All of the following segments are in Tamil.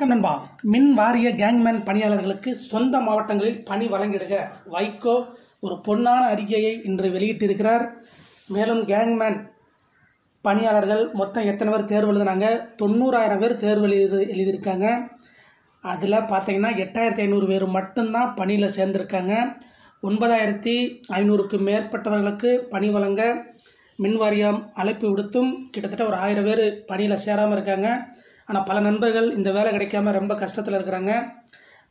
வணக்கம் நண்பா. மின் வாரிய கேங்மேன் பணியாளர்களுக்கு சொந்த மாவட்டங்களில் பணி வழங்கிடுக. வைகோ ஒரு பொன்னான அறிக்கையை இன்று வெளியிட்டிருக்கிறார். மேலும் கேங்மேன் பணியாளர்கள் மொத்தம் எத்தனை பேர் தேர்வு எழுதுனாங்க? தொண்ணூறாயிரம் பேர் தேர்வு எழுதி எழுதியிருக்காங்க. அதில் பார்த்தீங்கன்னா எட்டாயிரத்தி ஐநூறு பேர் மட்டும்தான் பணியில் சேர்ந்துருக்காங்க. ஒன்பதாயிரத்தி ஐநூறுக்கு மேற்பட்டவர்களுக்கு பணி வழங்க மின் வாரியம் அழைப்பு விடுத்தும் கிட்டத்தட்ட ஒரு ஆயிரம் பேர் பணியில் சேராமல் இருக்காங்க. ஆனால் பல நண்பர்கள் இந்த வேலை கிடைக்காம ரொம்ப கஷ்டத்தில் இருக்கிறாங்க.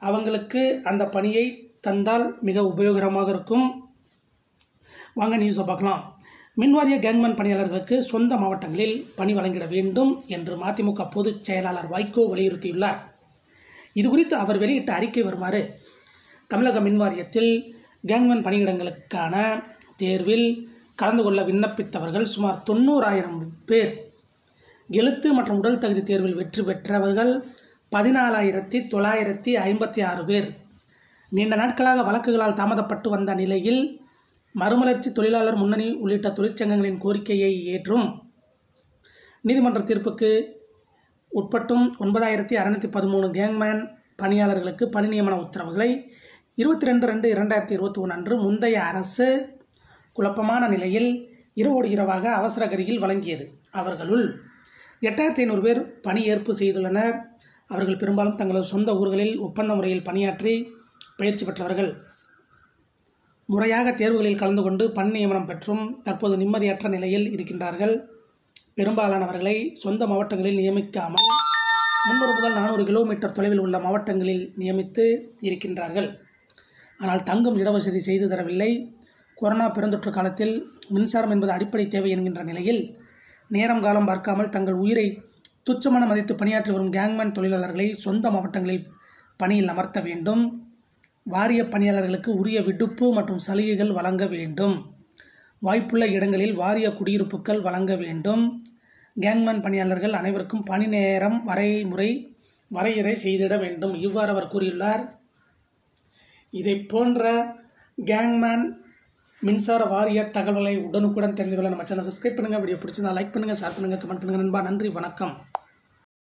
அவங்களுக்கு அந்த பணியை தந்தால் மிக உபயோகரமாக இருக்கும். வாங்க நியூஸை பார்க்கலாம். மின்வாரிய கேங்மேன் பணியாளர்களுக்கு சொந்த மாவட்டங்களில் பணி வழங்கிட வேண்டும் என்று மதிமுக பொதுச் செயலாளர் வைகோ வலியுறுத்தியுள்ளார். இது குறித்து அவர் வெளியிட்ட அறிக்கை வருமாறு தமிழக மின்வாரியத்தில் கேங்மேன் பணியிடங்களுக்கான தேர்வில் கலந்து கொள்ள விண்ணப்பித்தவர்கள் சுமார் தொண்ணூறாயிரம் பேர் எழுத்து மற்றும் உடல் தகுதி தேர்வில் வெற்றி பெற்றவர்கள் பதினாலாயிரத்தி தொள்ளாயிரத்தி ஐம்பத்தி ஆறு பேர். நீண்ட நாட்களாக வழக்குகளால் தாமதப்பட்டு வந்த நிலையில் மறுமலர்ச்சி தொழிலாளர் முன்னணி உள்ளிட்ட தொழிற்சங்கங்களின் கோரிக்கையை ஏற்றும் நீதிமன்ற தீர்ப்புக்கு உட்பட்டும் ஒன்பதாயிரத்தி அறநூற்றி பதிமூணு கேங்மேன் பணியாளர்களுக்கு பணி நியமன உத்தரவுகளை இருபத்தி ரெண்டு ரெண்டு இரண்டாயிரத்தி இருபத்தி ஒன்று அன்று முந்தைய அரசு குழப்பமான நிலையில் இரவோடு இரவாக அவசர கதியில் வழங்கியது. அவர்களுள் எட்டாயிரத்தி ஐநூறு பேர் பணி ஏற்பு செய்துள்ளனர். அவர்கள் பெரும்பாலும் தங்களது சொந்த ஊர்களில் ஒப்பந்த முறையில் பணியாற்றி பயிற்சி பெற்றவர்கள். முறையாக தேர்வுகளில் கலந்து கொண்டு பணி நியமனம் பெற்றும் தற்போது நிம்மதியற்ற நிலையில் இருக்கின்றார்கள். பெரும்பாலானவர்களை சொந்த மாவட்டங்களில் நியமிக்காமல் முன்னூறு முதல் நானூறு கிலோமீட்டர் தொலைவில் உள்ள மாவட்டங்களில் நியமித்து இருக்கின்றார்கள். ஆனால் தங்கும் இடவசதி செய்து தரவில்லை. கொரோனா பெருந்தொற்று காலத்தில் மின்சாரம் என்பது அடிப்படை தேவை என்கின்ற நிலையில் நேரம் காலம் பார்க்காமல் தங்கள் உயிரை துச்சமன மதித்து பணியாற்றி வரும் கேங்மேன் தொழிலாளர்களை சொந்த மாவட்டங்களில் பணியில் அமர்த்த வேண்டும். வாரிய பணியாளர்களுக்கு உரிய விடுப்பு மற்றும் சலுகைகள் வழங்க வேண்டும். வாய்ப்புள்ள இடங்களில் வாரிய குடியிருப்புகள் வழங்க வேண்டும். கேங்மேன் பணியாளர்கள் அனைவருக்கும் பணி நேரம் வரைமுறை வரையறை செய்திட வேண்டும். இவ்வாறு அவர் கூறியுள்ளார். இதை போன்ற கேங்மேன் மின்சார வாரிய தகவலை உடனுக்குடன் தெரிந்து கொள்ள நம்ம சேனல் சப்ஸ்கிரைப் பண்ணுங்கள் வீடியோ பிடிச்சிருந்தா லைக் பண்ணுங்கள் ஷேர் பண்ணுங்கள் கமெண்ட் பண்ணுங்கள் நண்பா நன்றி வணக்கம்.